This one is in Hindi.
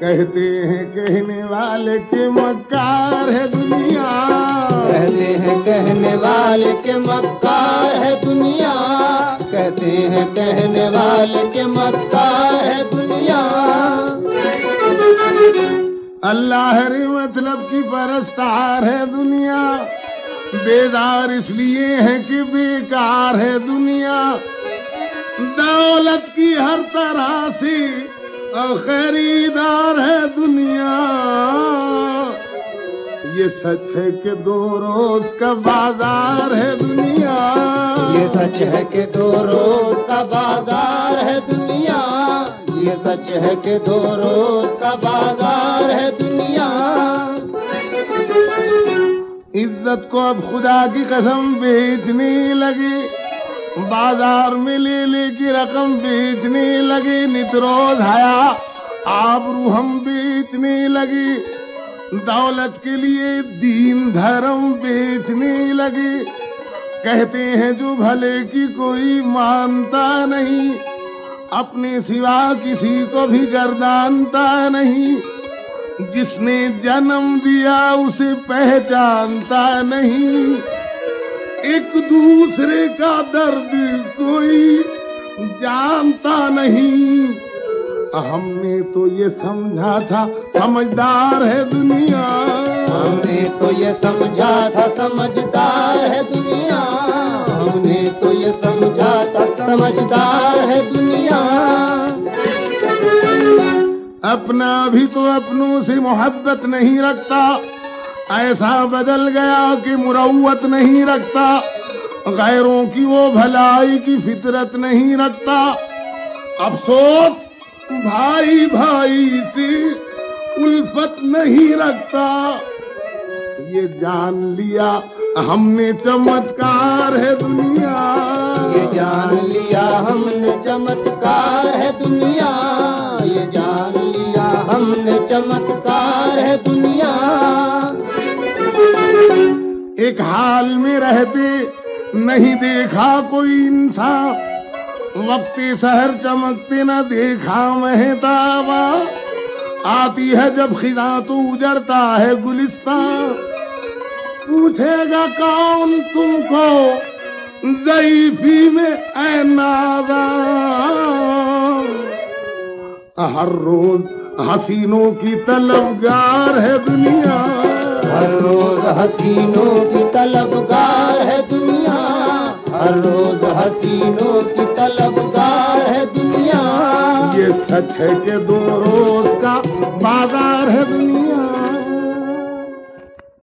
कहते हैं कहने वाले के मक्कार है दुनिया। कहते हैं कहने वाले के मक्कार है दुनिया। कहते हैं कहने वाले के मक्कार है दुनिया। अल्लाह रे मतलब की परस्तार है दुनिया। बेदार इसलिए है कि बेकार है दुनिया। दौलत की हर तरह से खरीदार है दुनिया। ये सच है कि दो रोज का बाज़ार है दुनिया। ये सच है कि दो रोज का बाज़ार है दुनिया। ये सच है कि दो रोज का बाज़ार है दुनिया। इज़्ज़त को अब खुदा की कसम बेचने लगे। बाज़ार में ले ले की रकम बेचने लगे नित्रोज आया। आबरू हम बेचने लगी, दौलत के लिए दीन धर्म बेचने लगे। कहते हैं, जो भले की कोई मानता नहीं, अपने सिवा किसी को भी गर्दानता नहीं। जिसने जन्म दिया, उसे पहचानता नहीं। एक दूसरे का दर्द कोई जानता नहीं। हमने तो ये समझा था समझदार है दुनिया। हमने तो ये समझा था समझदार है दुनिया। हमने तो ये समझा था समझदार है दुनिया। अपना भी तो अपनों से मोहब्बत नहीं रखता। ऐसा बदल गया कि मुरवत नहीं रखता, गैरों की वो भलाई की फितरत नहीं रखता। अफसोस, भाई भाई से उल्फत नहीं रखता। ये जान लिया, हमने चमत्कार है दुनिया। ये जान लिया, हमने चमत्कार है दुनिया। ये जान लिया, हमने चमत्कार है दुनिया। एक हाल में रहते नहीं देखा कोई इंसान। वक्त शहर चमकते न देखा महताबा आती है जब खिदा तो उजरता है गुलिस्तान। पूछेगा कौन तुमको जईफी में ऐ नादा हर रोज हसीनों की तलबगार है दुनिया। हर रोज हसीनों की तलबगार है दुनिया। हर रोज हसीनों की तलबगार है दुनिया। ये सच है कि दो रोज का बाज़ार है दुनिया।